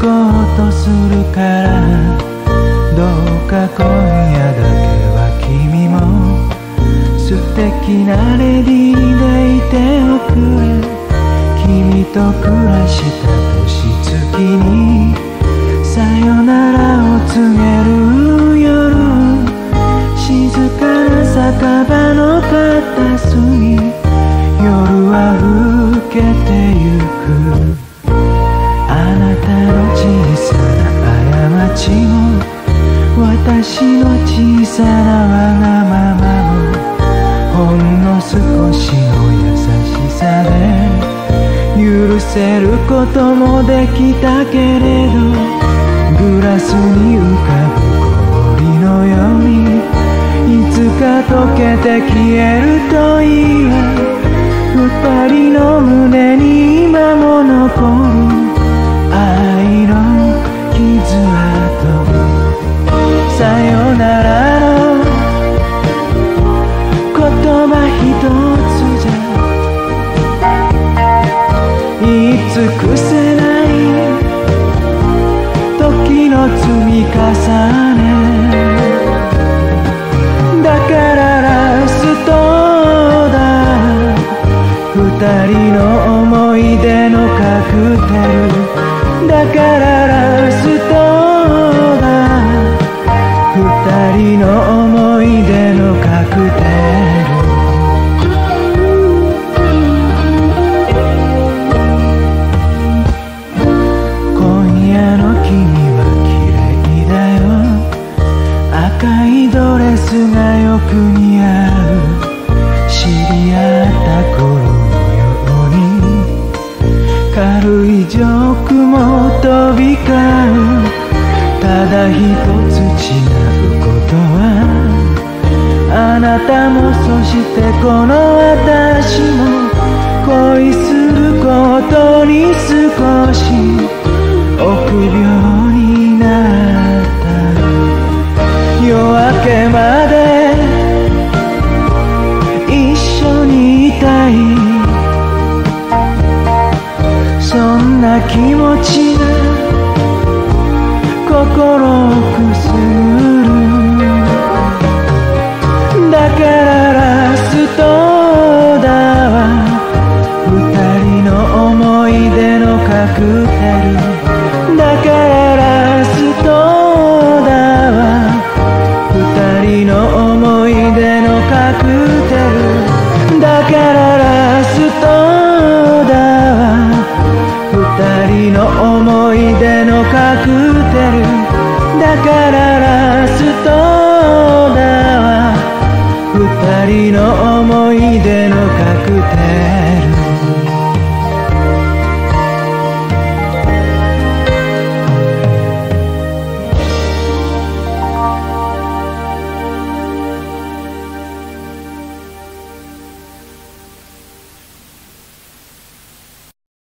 こうとするからどうか今夜だけは君も素敵なレディーでいておくれ君と暮らした年月にさよならを告げる夜静かな酒場の片隅夜は更けてゆくあなたの小さな過ちも私の小さなわがままもほんの少しの優しさで許せることもできたけれどグラスに浮かぶ氷のようにいつか溶けて消えるといいわ。二人のさよならの言葉一つじゃ言い尽くせない時の積み重ねだからラストだ二人の思い僕に合う知り合った頃のように。軽いジョークも飛び交う。ただ一つ違うことはあなたもそしてこの気持ちが心だからラストナーは二人の思い出